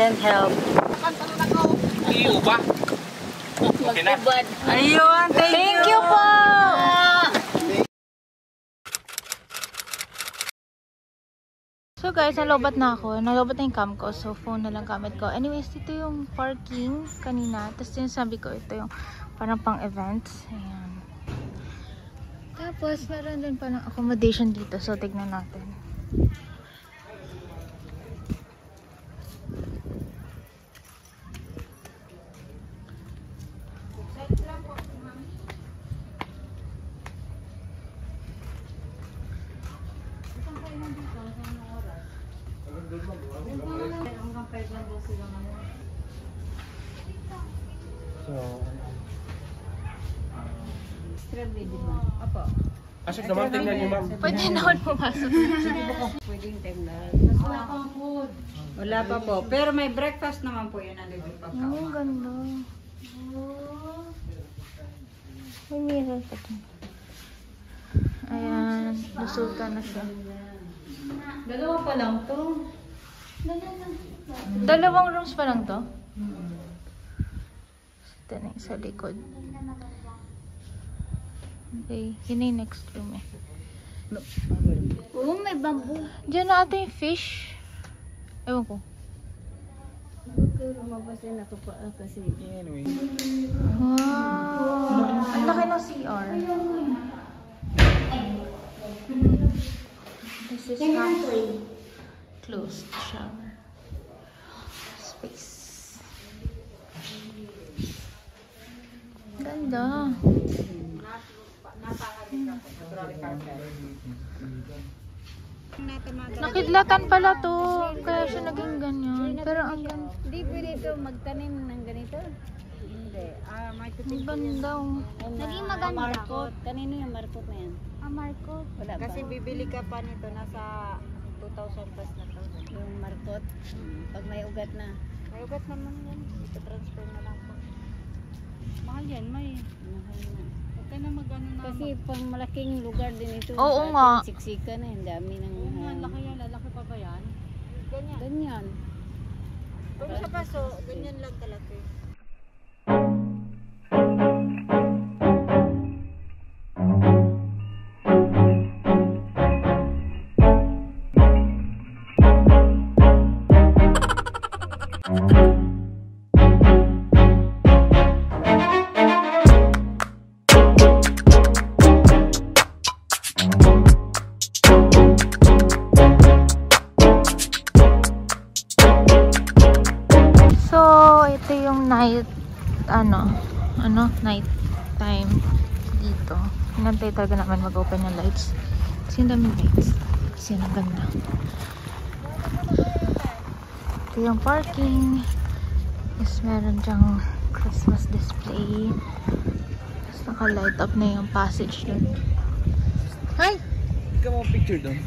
send help. Iyo ba? Okay na. Ayun, thank, Thank you po! So guys, nalobat na ako. Nalobat na yung cam ko. So, phone na lang gamit ko. Anyways, dito yung parking kanina. Tapos yung sabi ko, ito yung parang pang events. Ayan. Tapos, meron din parang accommodation dito. So, tignan natin. So, Apo. asok naman tingnan niyo ma'am. Pwede na ako pumasok. Pwedeng tingnan. Wala pa po. Pero may breakfast naman po yun ang pagkain. ang ganda. May mirror pa to. Ayan, lusutan na siya. Dalawa pa lang to. Dalawang rooms pa lang to? Ito na sa likod. Okay, yun yung next room eh. Oo, may bamboo. Diyan na ata yung fish. Ewan ko. Pero mabasin ako pa ah, kasi. Anyway. Wow! Ang laki ng CR. This is halfway closed shower. Space. Ganda. Nakidlatan pala to. Kaya siya naging ganyan. Pero ang ganda. Hindi pwede ito magtanim ng ganito. Hindi. Ah, may Ang ganda. oh. Naging maganda. Markot. Kanino yung markot na yan? Ah, Marco. Wala Kasi bibili ka pa nito nasa 2,000 plus na to. Yung markot. Pag may ugat na. May ugat naman yan. Ito transfer na lang po. Mahal yan, may. Mahal na. Huwag ka na mag-ano na. Kasi pang malaking lugar din ito. Oo nga. atin, Siksika na. Ang dami ng... Oo nga, laki yan. Lalaki pa ba yan? Ganyan. Ganyan. Kung sa paso, ganyan lang kalaki. Yung night, ano, ano, night time dito. Hinantay talaga naman mag-open yung lights. Kasi yung daming lights. Kasi ang ganda. Ito yung parking. Is meron dyang Christmas display. Tapos naka-light up na yung passage dun. Hi! Ikaw mo picture doon.